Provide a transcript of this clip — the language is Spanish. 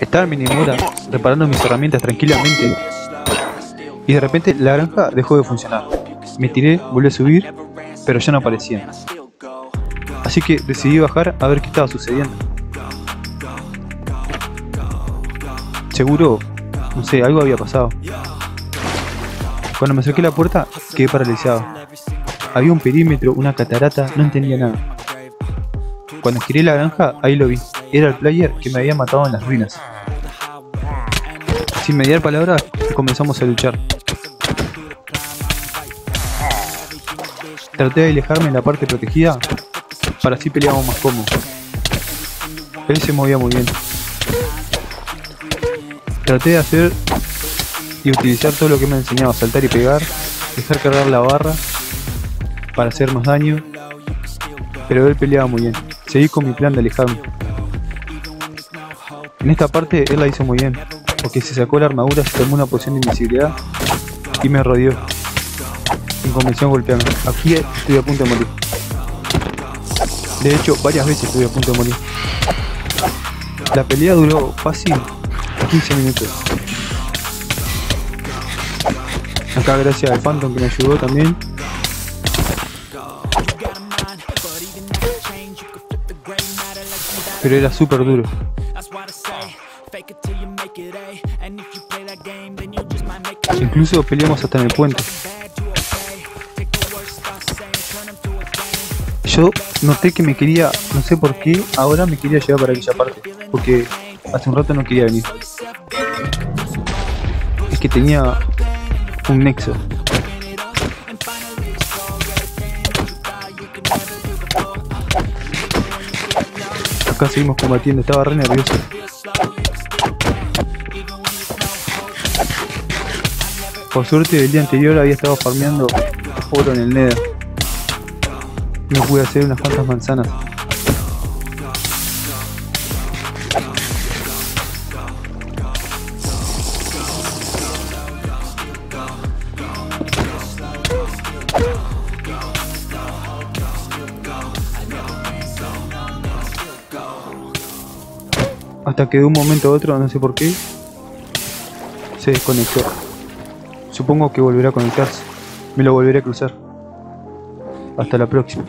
Estaba en mi Nimura reparando mis herramientas tranquilamente y de repente la granja dejó de funcionar. Me tiré, volví a subir, pero ya no aparecía. Así que decidí bajar a ver qué estaba sucediendo. Seguro, no sé, algo había pasado. Cuando me acerqué a la puerta, quedé paralizado. Había un perímetro, una catarata, no entendía nada. Cuando giré la granja, ahí lo vi. Era el player que me había matado en las ruinas. Sin mediar palabras, comenzamos a luchar. Traté de alejarme en la parte protegida para así peleábamos más cómodos. Él se movía muy bien. Traté de hacer y utilizar todo lo que me ha enseñado, saltar y pegar, dejar cargar la barra para hacer más daño, pero él peleaba muy bien. Seguí con mi plan de alejarme. En esta parte él la hizo muy bien, porque se sacó la armadura, se tomó una posición de invisibilidad y me rodeó. En convención golpeando. Aquí estoy a punto de morir. De hecho, varias veces estuve a punto de morir. La pelea duró fácil 15 minutos. Acá gracias al Phantom que me ayudó también. Pero era súper duro. Incluso peleamos hasta en el puente. Yo noté que me quería, no sé por qué, ahora me quería llevar para aquella parte. Porque hace un rato no quería venir. Es que tenía un nexo. Acá seguimos combatiendo, estaba re nervioso. Por suerte el día anterior había estado farmeando oro en el Nether. No pude hacer unas cuantas manzanas. Hasta que de un momento a otro, no sé por qué, se desconectó. Supongo que volverá a conectarse. Me lo volveré a cruzar. Hasta la próxima.